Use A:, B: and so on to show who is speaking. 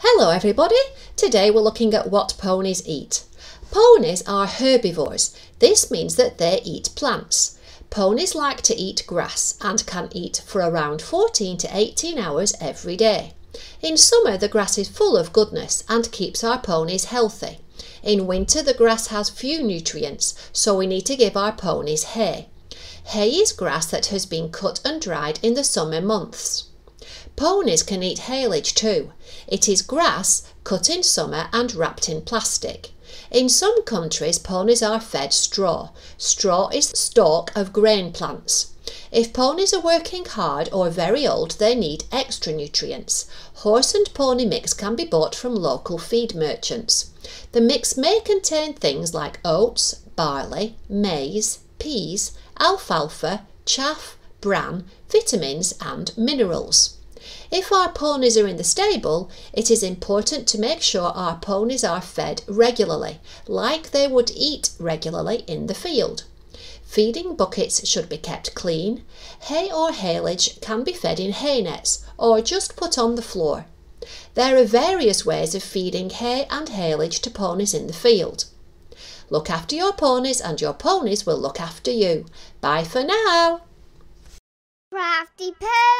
A: Hello everybody! Today we're looking at what ponies eat. Ponies are herbivores. This means that they eat plants. Ponies like to eat grass and can eat for around 14 to 18 hours every day. In summer the grass is full of goodness and keeps our ponies healthy. In winter the grass has few nutrients so we need to give our ponies hay. Hay is grass that has been cut and dried in the summer months. Ponies can eat haylage too. It is grass cut in summer and wrapped in plastic. In some countries, ponies are fed straw. Straw is stalk of grain plants. If ponies are working hard or very old, they need extra nutrients. Horse and pony mix can be bought from local feed merchants. The mix may contain things like oats, barley, maize, peas, alfalfa, chaff, bran, vitamins, and minerals. If our ponies are in the stable, it is important to make sure our ponies are fed regularly, like they would eat regularly in the field. Feeding buckets should be kept clean. Hay or haylage can be fed in hay nets or just put on the floor. There are various ways of feeding hay and haylage to ponies in the field. Look after your ponies and your ponies will look after you. Bye for now.
B: Crafty Pony.